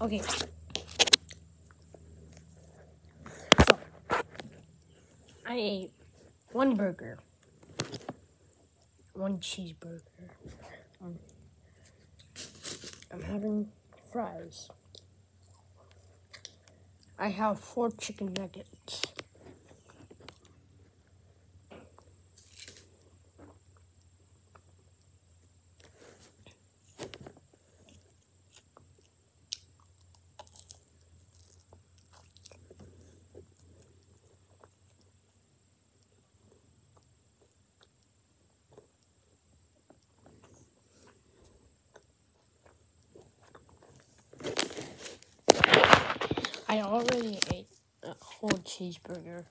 Okay. So, I ate one burger, one cheeseburger. Um, I'm having fries. I have four chicken nuggets. I already ate a whole cheeseburger.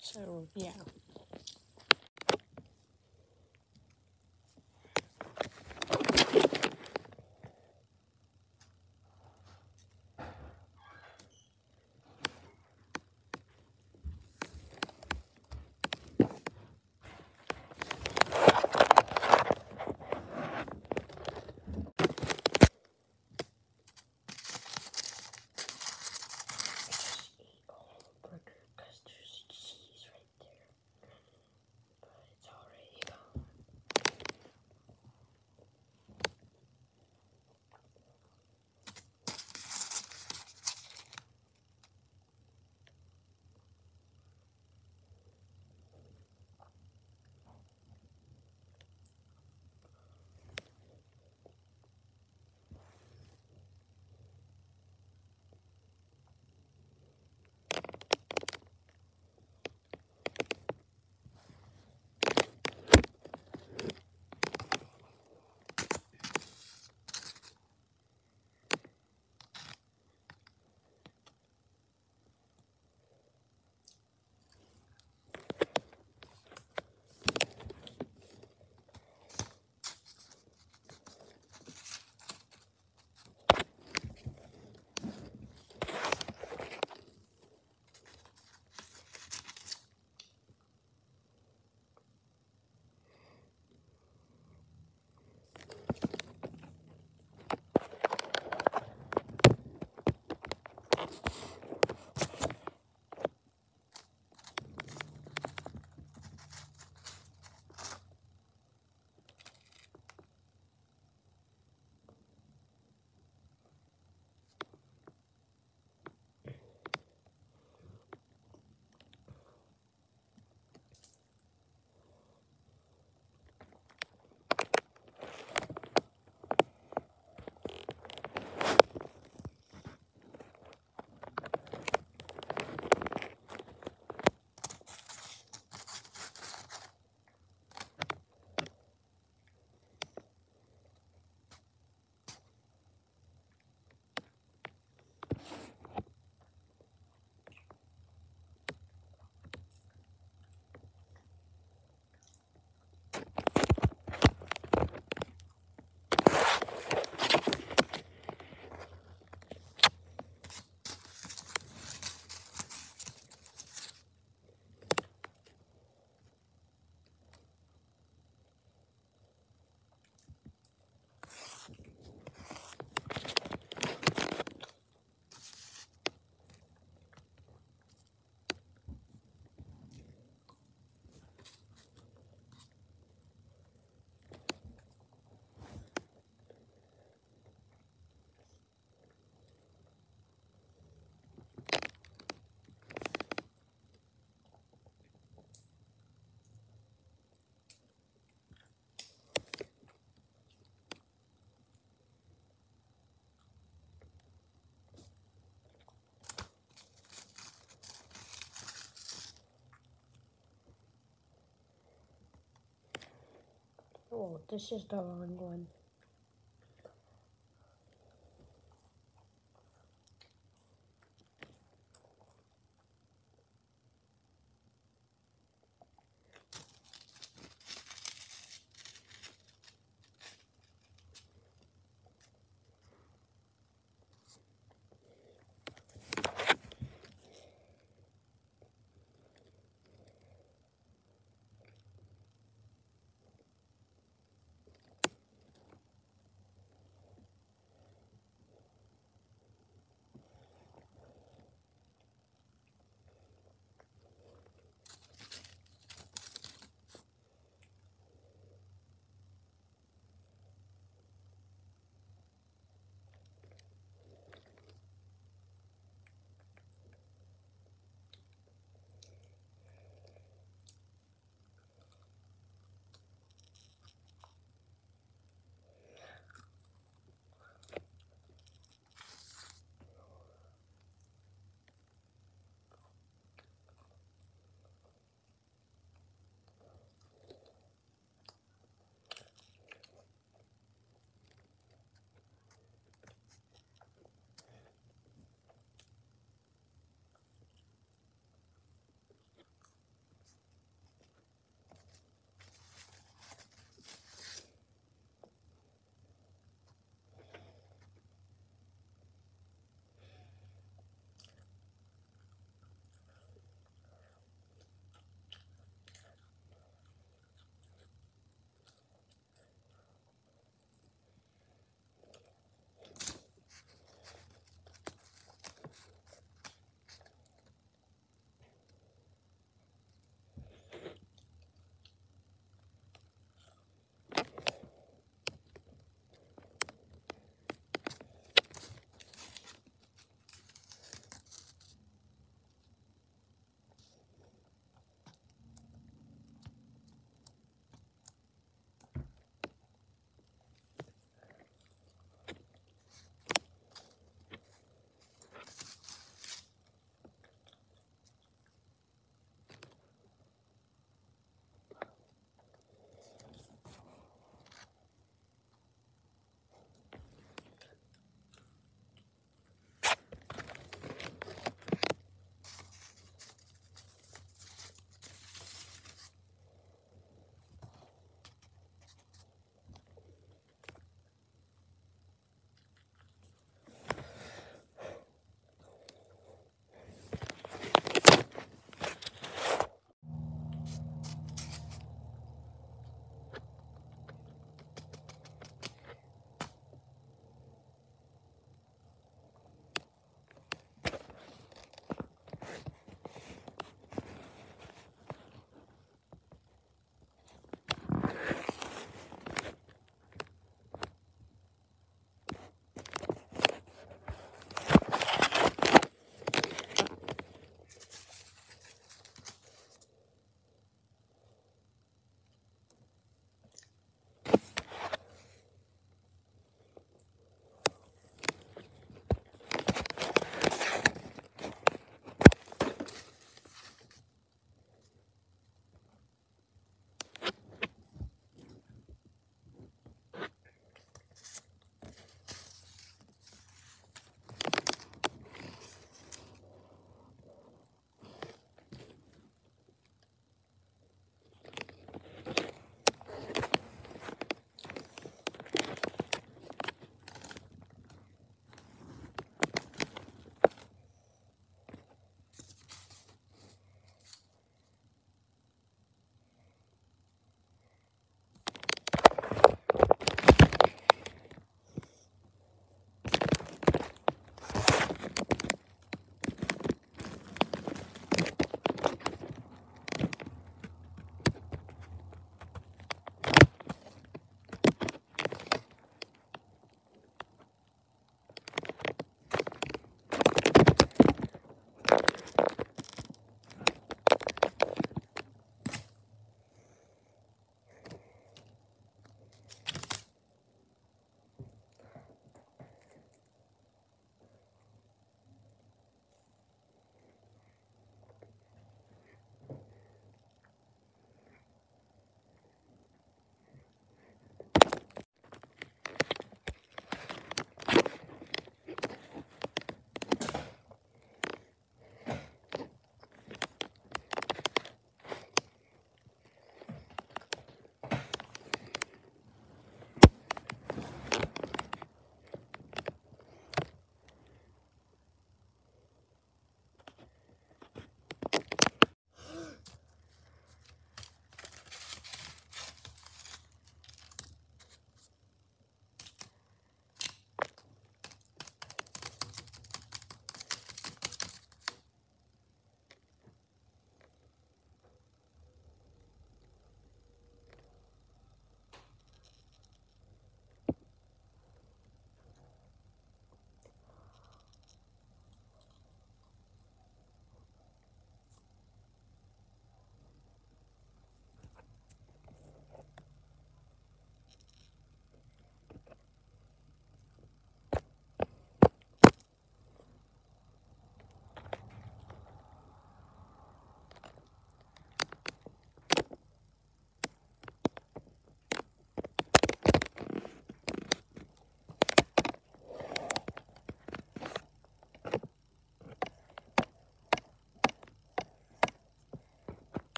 So, yeah. Oh, this is the wrong one.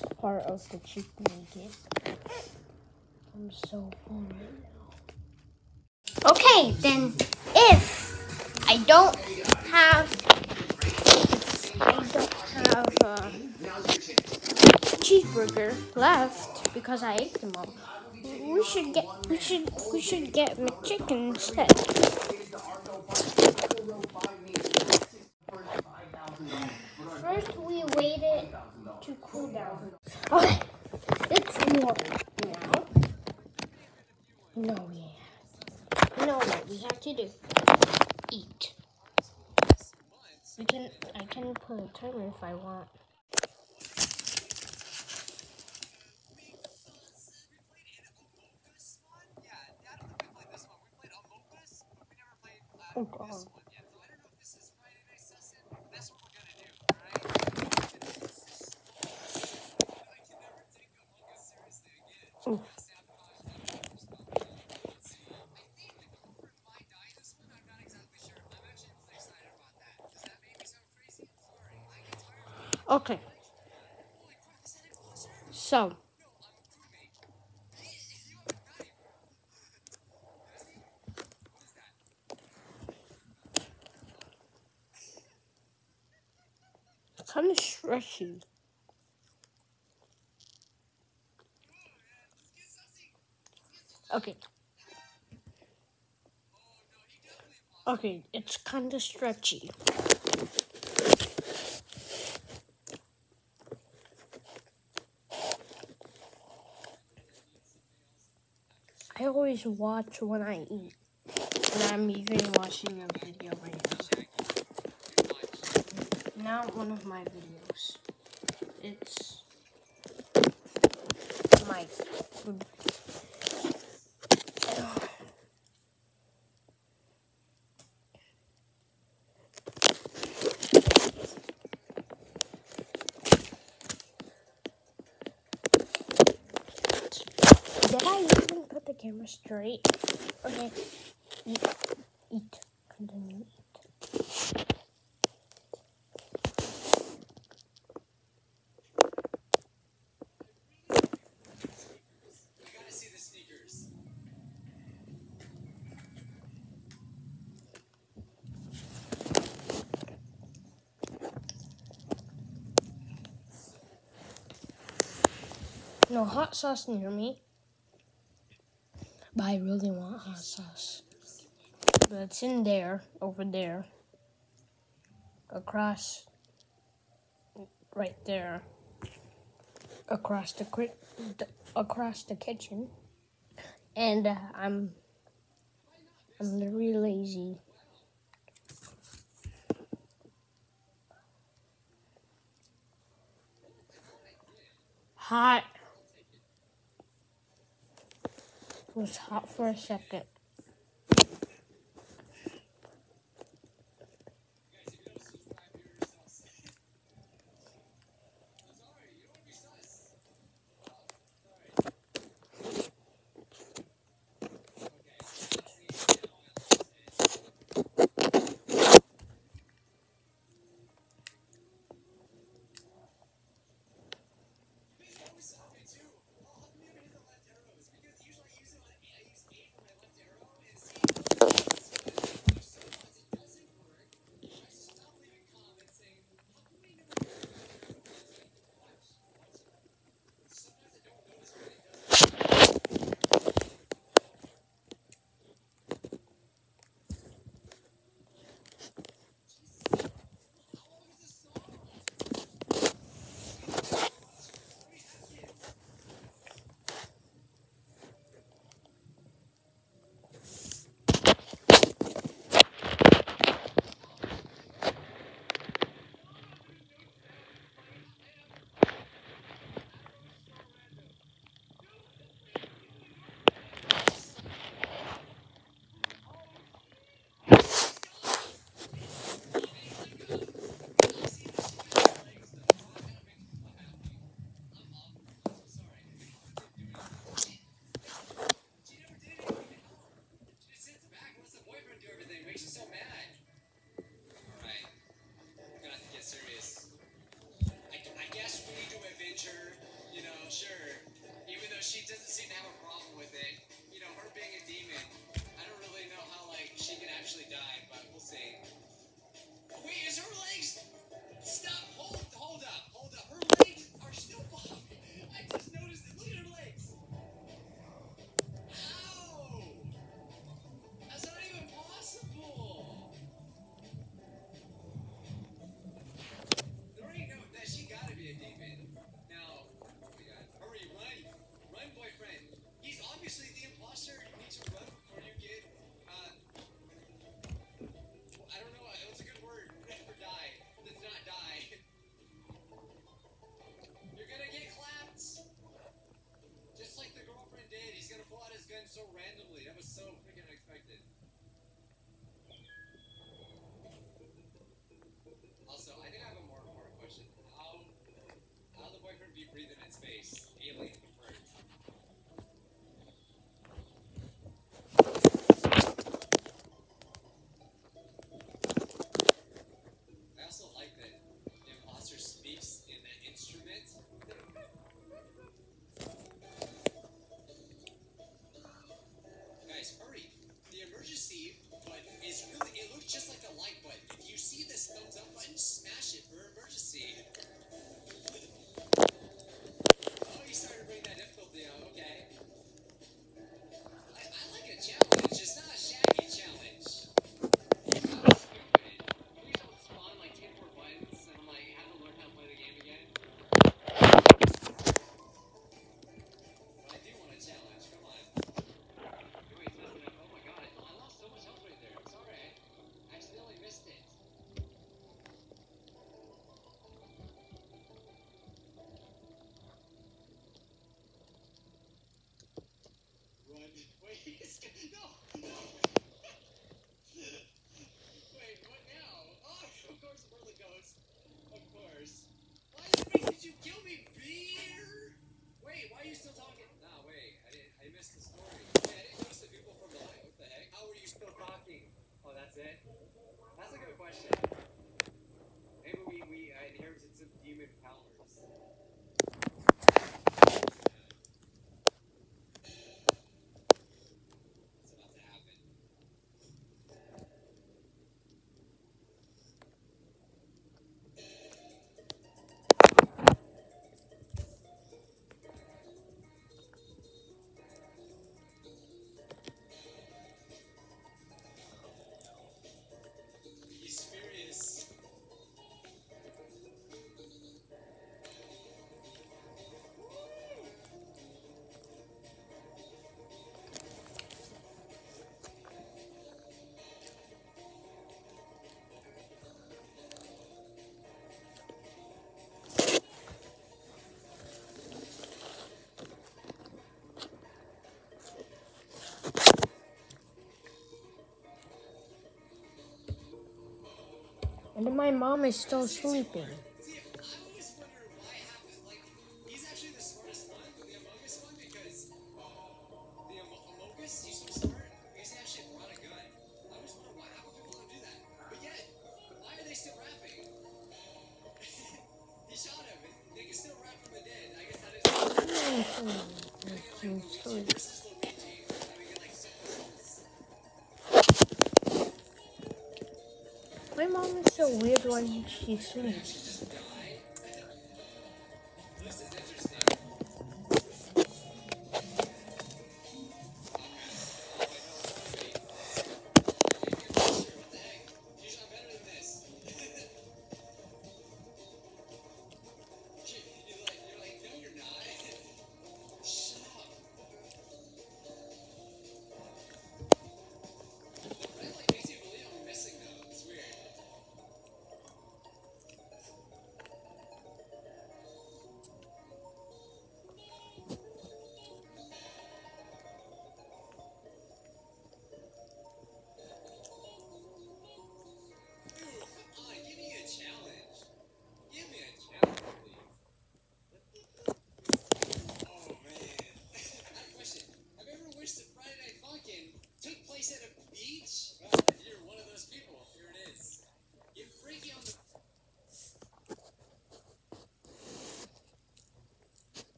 The part of the chicken nugget. I'm so full right now. Okay, then if I don't have I don't have a cheeseburger left because I ate them all. We should get we should we should get McChicken instead. First we wait it to cool down. Okay, it's warm now. No, yeah. You know what we have to do? Eat. We can. I can put a timer if I want. Oh God. Oof. Okay. So. Kind of stretchy. Okay. Okay, it's kind of stretchy. I always watch when I eat. And I'm even watching a video right now. Not one of my videos. It's my Did I even put the camera straight? Okay. Eat. Eat. Continue. Eat. No hot sauce near me. But I really want hot sauce. But it's in there, over there. Across, right there. Across the, the across the kitchen. And uh, I'm, I'm really lazy. Hot. Was hot for a second. And my mom is still sleeping. 给梳理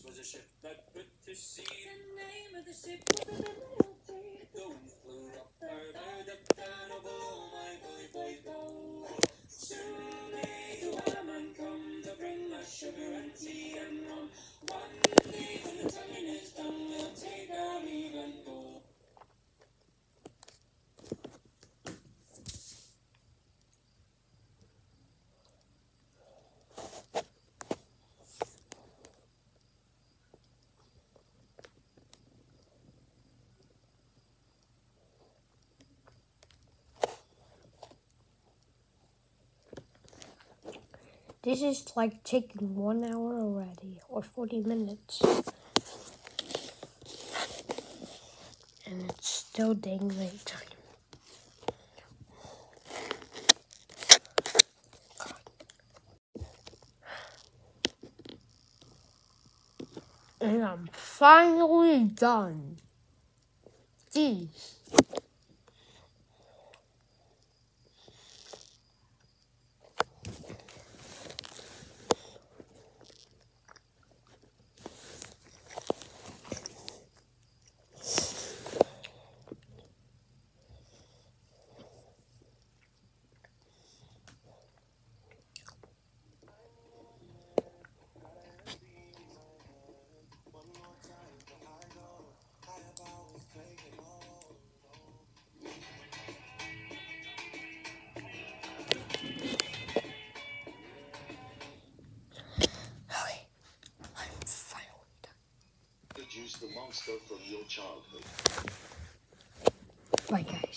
was a ship that put to sea. The name of the ship This is like taking one hour already, or 40 minutes. And it's still dang late time. And I'm finally done. Jeez. The monster from your childhood. Bye, guys.